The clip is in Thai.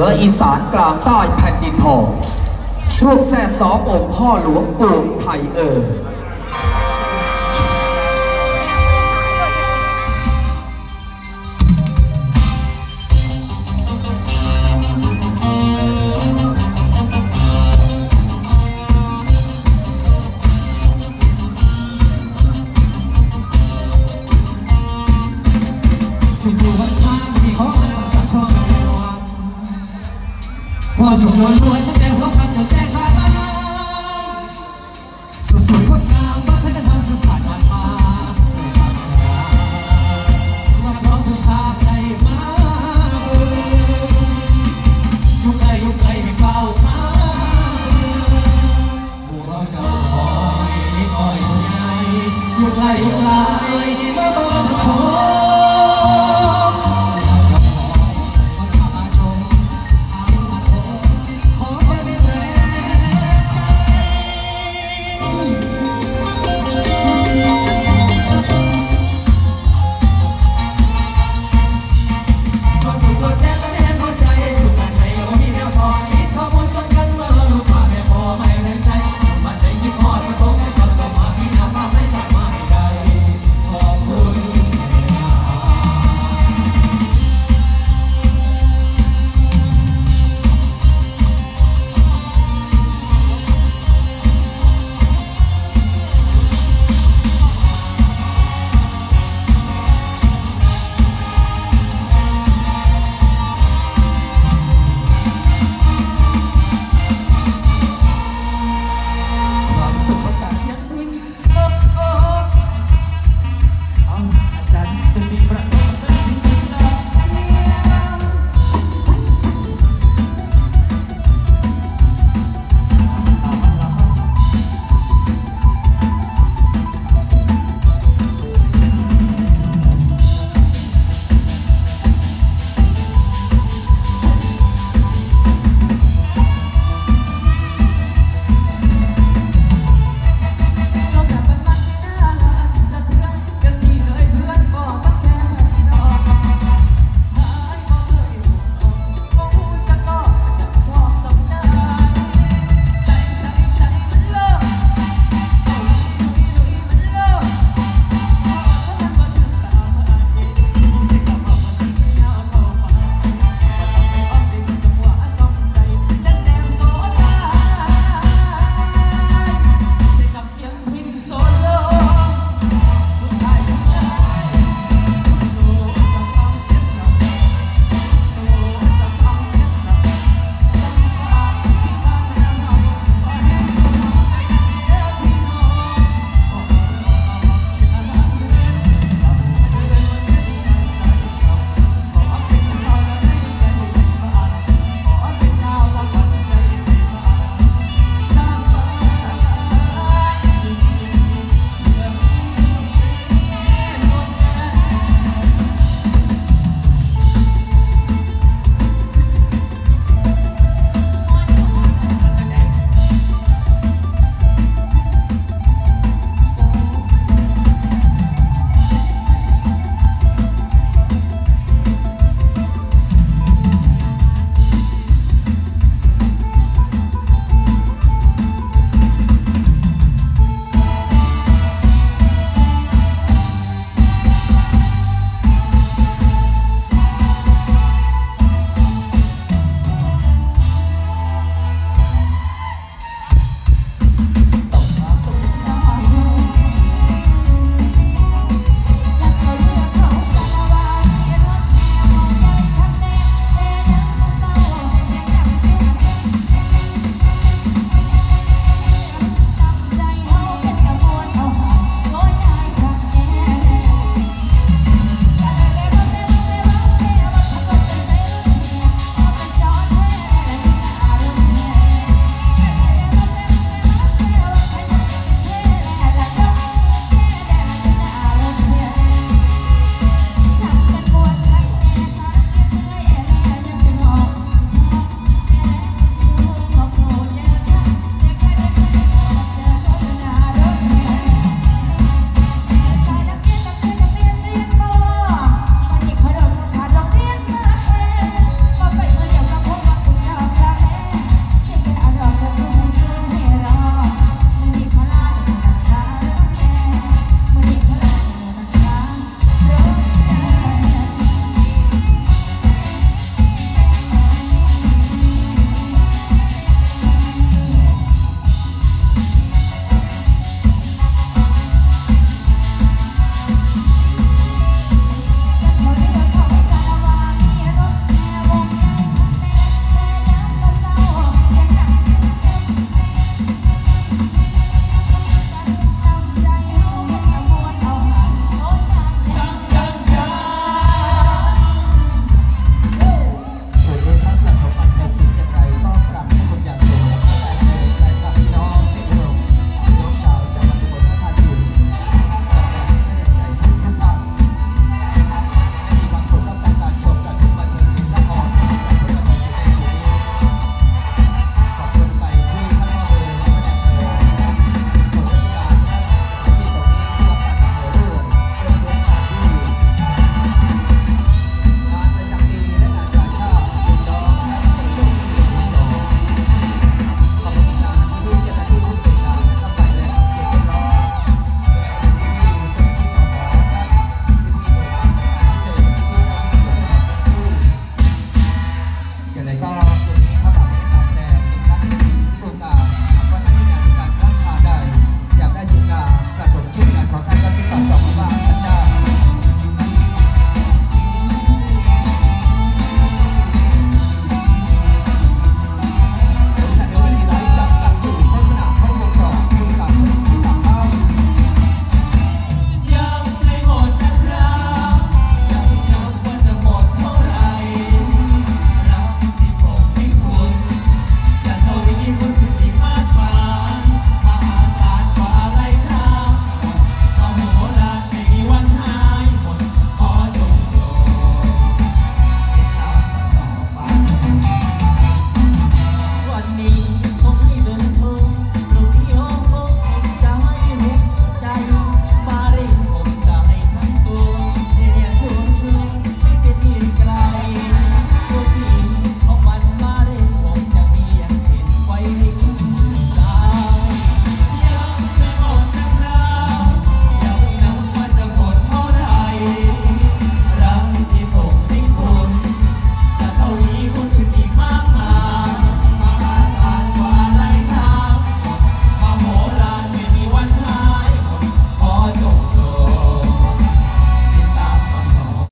เหนืออีสานกลางใต้แผ่นดินทองรวมแส่สององค์พ่อหลวงปู่ไทยเออ พอสมนรวยตั้งแต่หัวคำจนแจ้งขาดสุดสวยงดงามวัฒนธรรมสุดผ่านมาว่าพร้อมทุกทางใจมายุคใดยุคใดให้เฝ้ามาผู้เจ้าคอยนิดหน่อยใหญ่ยุคใดยุคใดมาบอก